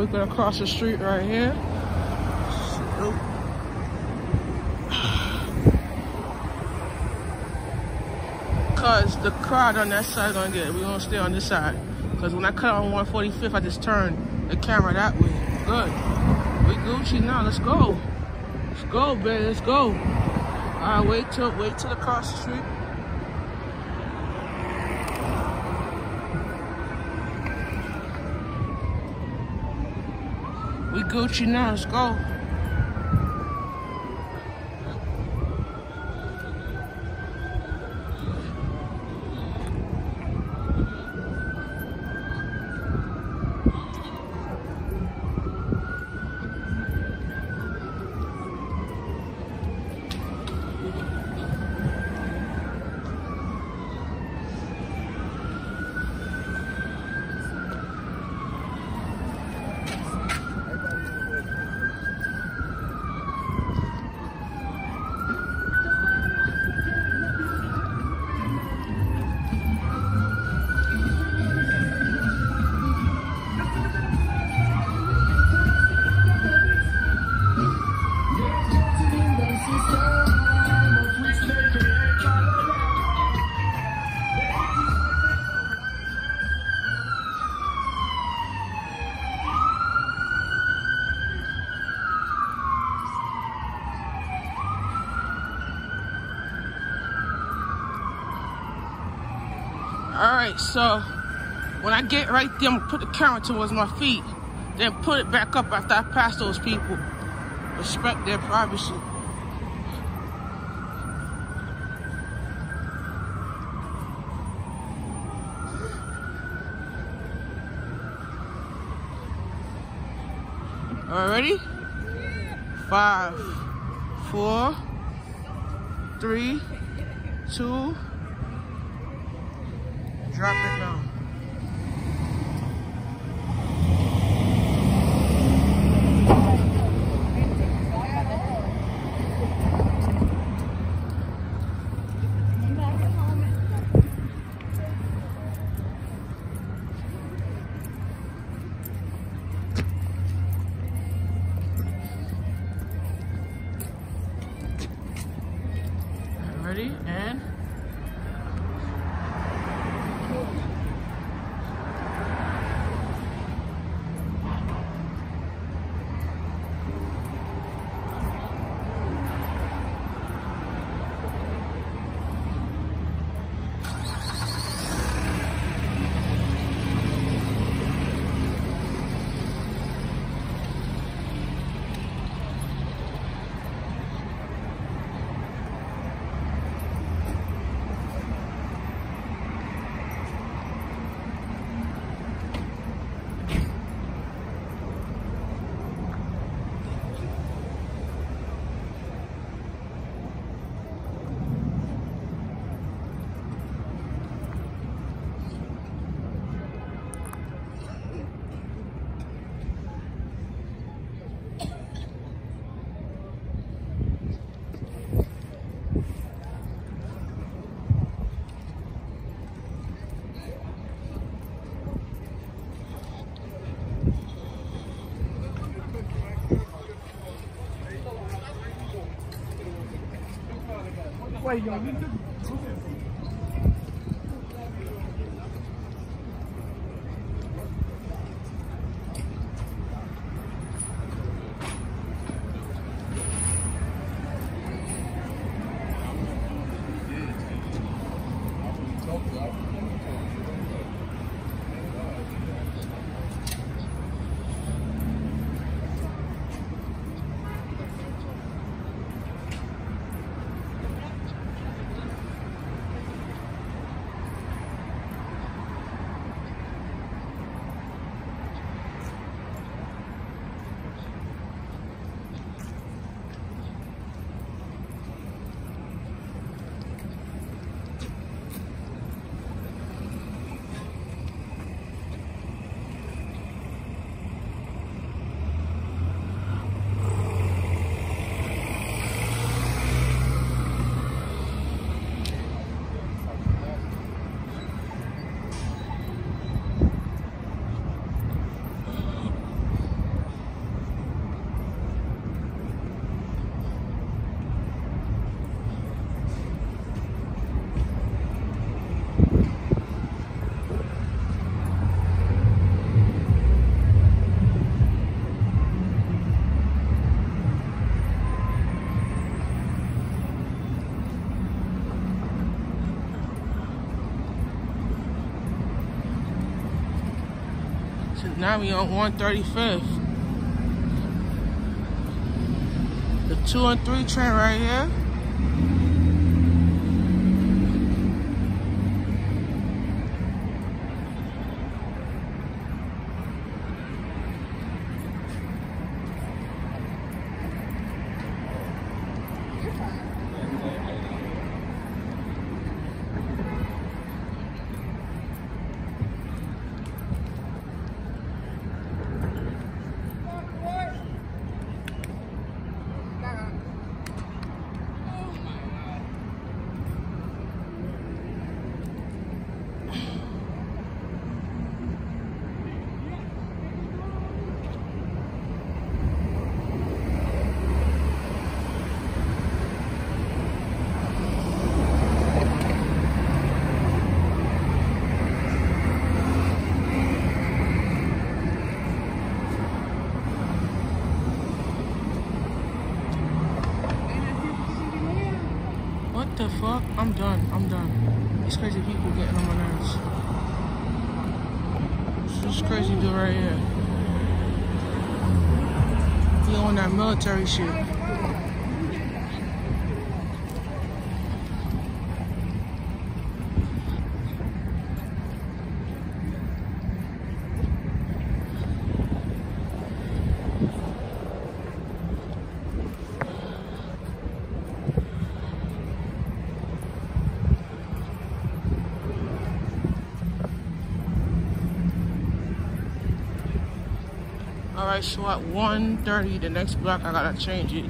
So we're gonna cross the street right here. Cause the crowd on that side gonna get. We're gonna stay on this side. Cause when I cut on 145th, I just turned the camera that way. Good. We Gucci now, let's go. Let's go, baby, let's go. All right, wait till, wait till the cross the street. We Gucci now, let's go. All right, so when I get right there, I'm gonna put the camera towards my feet, then put it back up after I pass those people. Respect their privacy. All right, ready? Five, four, three, two, drop it down. 唉呀 Now we on 135th. The two and three train right here. The fuck? I'm done. I'm done. These crazy people getting on my nerves. This crazy dude right here. He on that military shit. Right, so at 1.30, the next block, I gotta change it.